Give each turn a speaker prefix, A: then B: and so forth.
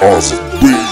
A: Ozzy awesome.